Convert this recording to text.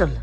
சொல்லு.